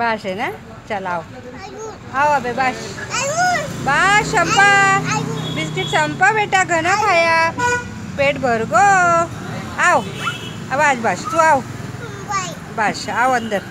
बस है ना? चलाओ आओ। अबे बस बस शंपा बिस्किट चंपा बेटा घना खाया। पेट भर गो। आओ। आवाज़ बस तू आओ। बस आओ अंदर।